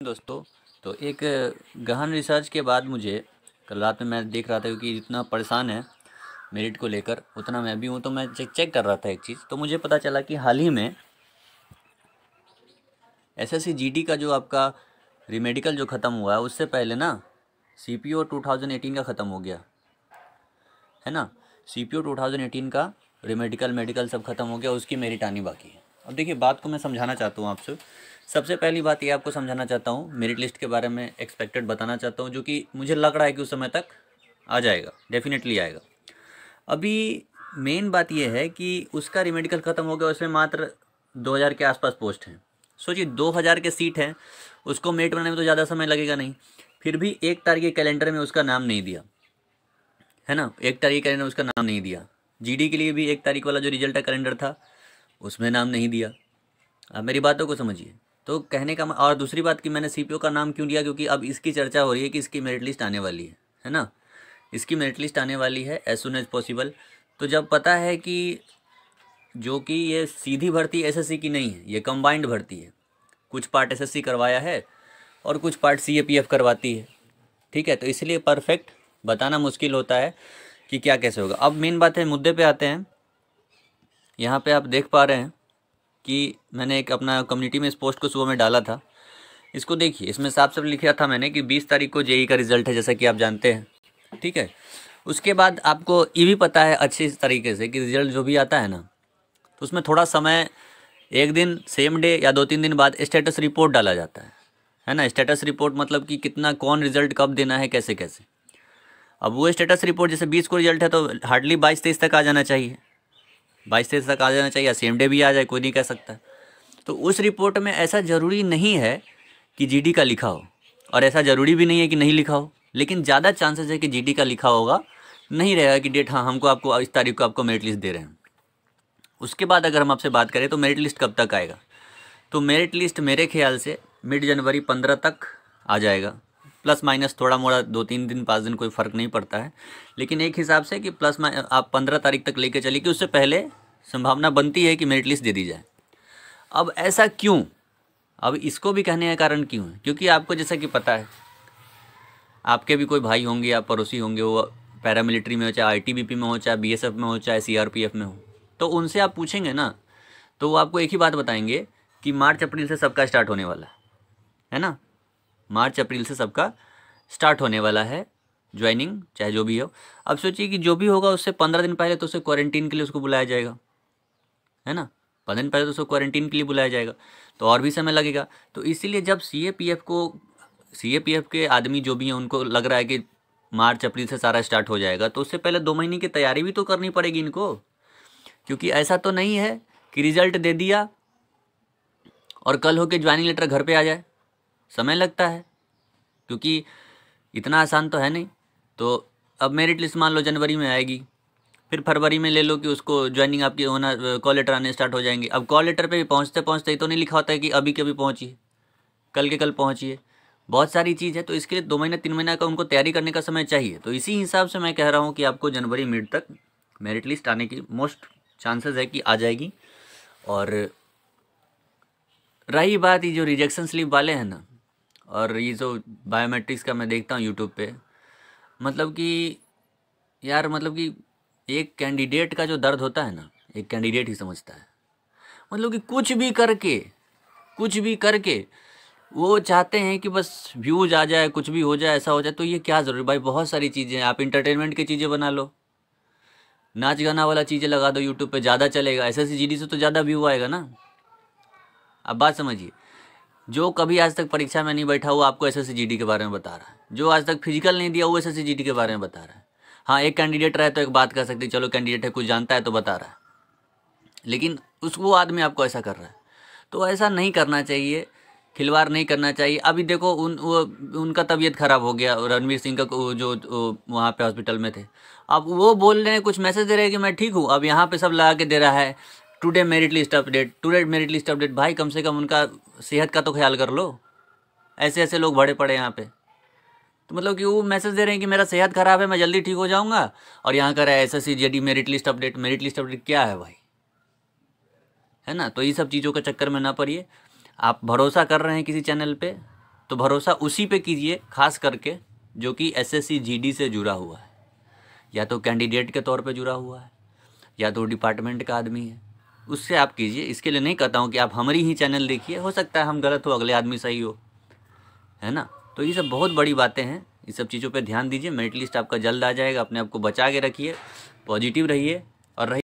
दोस्तों तो एक गहन रिसर्च के बाद मुझे कल रात में मैं देख रहा था क्योंकि इतना परेशान है मेरिट को लेकर, उतना मैं भी हूँ तो मैं चेक चेक कर रहा था एक चीज़। तो मुझे पता चला कि हाल ही में एस एस का जो आपका रिमेडिकल जो ख़त्म हुआ है, उससे पहले ना C P O two thousand eighteen का ख़त्म हो गया। है ना? C P O two thousand eighteen का रिमेडिकल मेडिकल सब ख़त्म हो गया, उसकी मेरिट आनी बाकी है। अब देखिए, बात को मैं समझाना चाहता हूँ आपसे। सबसे पहली बात ये आपको समझाना चाहता हूँ, मेरिट लिस्ट के बारे में एक्सपेक्टेड बताना चाहता हूँ, जो कि मुझे लग रहा है कि उस समय तक आ जाएगा डेफिनेटली आएगा। अभी मेन बात यह है कि उसका रिमेडिकल ख़त्म हो गया, उसमें मात्र 2000 के आसपास पोस्ट हैं। सोचिए 2000 के सीट हैं, उसको मेरिट बनाने में तो ज़्यादा समय लगेगा नहीं। फिर भी एक तारीख के कैलेंडर में उसका नाम नहीं दिया। है ना? एक तारीख कैलेंडर में उसका नाम नहीं दिया। जीडी के लिए भी एक तारीख वाला जो रिज़ल्ट का कैलेंडर था, उसमें नाम नहीं दिया। आप मेरी बातों को समझिए। तो कहने का और दूसरी बात कि मैंने सीपीओ का नाम क्यों लिया? क्योंकि अब इसकी चर्चा हो रही है कि इसकी मेरिट लिस्ट आने वाली है है ना? इसकी मेरिट लिस्ट आने वाली है एज सुन एज पॉसिबल तो जब पता है कि जो कि ये सीधी भर्ती एसएससी की नहीं है, ये कंबाइंड भर्ती है। कुछ पार्ट एसएससी करवाया है और कुछ पार्ट सीएपीएफ करवाती है। ठीक है तो इसलिए परफेक्ट बताना मुश्किल होता है कि क्या कैसे होगा। अब मेन बात है, मुद्दे पे आते हैं। यहाँ पे आप देख पा रहे हैं कि मैंने एक अपना कम्युनिटी में इस पोस्ट को सुबह में डाला था। इसको देखिए, इसमें साफ़ साफ़ लिखा था मैंने कि 20 तारीख को जेई का रिज़ल्ट है, जैसा कि आप जानते हैं। ठीक है? उसके बाद आपको ये भी पता है अच्छे तरीके से कि रिज़ल्ट जो भी आता है ना तो उसमें थोड़ा समय, एक दिन सेम डे या दो तीन दिन बाद स्टेटस रिपोर्ट डाला जाता है। है ना? स्टेटस रिपोर्ट मतलब कि कितना, कौन रिज़ल्ट कब देना है कैसे कैसे अब वो स्टेटस रिपोर्ट जैसे बीस को रिज़ल्ट है तो हार्डली बाईस, तेईस तक आ जाना चाहिए। बाईस तेईस तक आ जाना चाहिए सेम डे भी आ जाए, कोई नहीं कह सकता। तो उस रिपोर्ट में ऐसा ज़रूरी नहीं है कि जीडी का लिखा हो, और ऐसा ज़रूरी भी नहीं है कि नहीं लिखा हो, लेकिन ज़्यादा चांसेस है कि जीडी का लिखा होगा, नहीं रहेगा कि डेट हाँ हमको आपको, इस तारीख को आपको मेरिट लिस्ट दे रहे हैं। उसके बाद अगर हम आपसे बात करें तो मेरिट लिस्ट कब तक आएगा? तो मेरिट लिस्ट मेरे ख्याल से मिड जनवरी पंद्रह तक आ जाएगा। प्लस माइनस थोड़ा मोड़ा, दो तीन दिन, पाँच दिन कोई फ़र्क नहीं पड़ता है। लेकिन एक हिसाब से कि प्लस आप पंद्रह तारीख तक लेके चलिए कि उससे पहले संभावना बनती है कि मेरिट लिस्ट दे दी जाए। अब ऐसा क्यों? अब इसको भी कहने का कारण क्यों है? क्योंकि आपको जैसा कि पता है, आपके भी कोई भाई होंगे या पड़ोसी होंगे, वो पैरामिलिट्री में हो चाहे आईटीबीपी में हो चाहे बीएसएफ में हो चाहे सीआरपीएफ में हो तो उनसे आप पूछेंगे ना तो वो आपको एक ही बात बताएँगे कि मार्च अप्रैल से सबका स्टार्ट होने वाला है। है ना? मार्च अप्रैल से सबका स्टार्ट होने वाला है, ज्वाइनिंग, चाहे जो भी हो। अब सोचिए कि जो भी होगा, उससे पंद्रह दिन पहले तो उसे क्वारंटीन के लिए उसको बुलाया जाएगा। है ना? पंद्रह दिन पहले तो उसको क्वारंटीन के लिए बुलाया जाएगा तो और भी समय लगेगा। तो इसीलिए जब सी को सी के आदमी जो भी हैं, उनको लग रहा है कि मार्च, अप्रैल से सारा स्टार्ट हो जाएगा तो उससे पहले दो महीने की तैयारी भी तो करनी पड़ेगी इनको। क्योंकि ऐसा तो नहीं है कि रिज़ल्ट दे दिया और कल होके ज्वाइनिंग लेटर घर पे आ जाए। समय लगता है, क्योंकि इतना आसान तो है नहीं। तो अब मेरिट लिस्ट मान लो जनवरी में आएगी फिर फरवरी में ले लो कि उसको ज्वाइनिंग आपकी होना कॉल लेटर आने स्टार्ट हो जाएँगे। अब कॉल लेटर पे भी पहुँचते पहुँचते ही तो नहीं लिखा होता है कि अभी के अभी पहुंचिए। कल के कल पहुंचिए। बहुत सारी चीज़ है तो इसके लिए दो महीना, तीन महीना का उनको तैयारी करने का समय चाहिए। तो इसी हिसाब से मैं कह रहा हूँ कि आपको जनवरी मिड तक मेरिट लिस्ट आने की मोस्ट चांसेस है कि आ जाएगी। और रही बात ये जो रिजेक्शन स्लिप वाले हैं ना, और ये जो बायोमेट्रिक्स का मैं देखता हूँ यूट्यूब पे मतलब कि यार मतलब कि एक कैंडिडेट का जो दर्द होता है ना, एक कैंडिडेट ही समझता है। मतलब कि कुछ भी करके, कुछ भी करके वो चाहते हैं कि बस व्यूज़ आ जाए, कुछ भी हो जाए, ऐसा हो जाए तो ये क्या ज़रूरी भाई, बहुत सारी चीज़ें हैं। आप इंटरटेनमेंट की चीज़ें बना लो। नाच गाना वाला चीज़ें लगा दो यूट्यूब पे, ज़्यादा चलेगा। एस एस से तो ज़्यादा व्यू आएगा ना। अब बात समझिए, जो कभी आज तक परीक्षा में नहीं बैठा, वो आपको एस एस के बारे में बता रहा है। जो आज तक फ़िज़िकल नहीं दिया, वो एस एस के बारे में बता रहा है। हाँ एक कैंडिडेट रहे तो एक बात कर सकते, चलो कैंडिडेट है, कुछ जानता है तो बता रहा है। लेकिन उस, वो आदमी आपको ऐसा कर रहा है। तो ऐसा नहीं करना चाहिए, खिलवाड़ नहीं करना चाहिए। अभी देखो, उन, वो, उनका तबीयत ख़राब हो गया, रणवीर सिंह का जो वहाँ पे हॉस्पिटल में थे। अब वो बोल रहे हैं, कुछ मैसेज दे रहे हैं कि मैं ठीक हूँ, अब यहाँ पे सब लगा के दे रहा है। Today merit list update today merit list update भाई, कम से कम उनका सेहत का तो ख्याल कर लो। ऐसे ऐसे लोग बड़े पड़े यहाँ पे। तो मतलब कि वो मैसेज दे रहे हैं कि मेरा सेहत ख़राब है, मैं जल्दी ठीक हो जाऊँगा। और यहाँ कर रहा है S S merit list update merit list update क्या है भाई? है ना? तो ये सब चीज़ों के चक्कर में ना पड़िए। आप भरोसा कर रहे हैं किसी चैनल पे तो भरोसा उसी पे कीजिए, खास करके जो कि एस एस से जुड़ा हुआ है। या तो कैंडिडेट के तौर पे जुड़ा हुआ है, या तो डिपार्टमेंट का आदमी है। उससे आप कीजिए। इसके लिए नहीं कहता हूँ कि आप हमारी ही चैनल देखिए। हो सकता है हम गलत हो, अगले आदमी सही हो। है ना? तो ये सब बहुत बड़ी बातें हैं। इन सब चीज़ों पर ध्यान दीजिए। मेरिट लिस्ट आपका जल्द आ जाएगा। अपने आप को बचा के रखिए। पॉजिटिव रहिए और रहिए।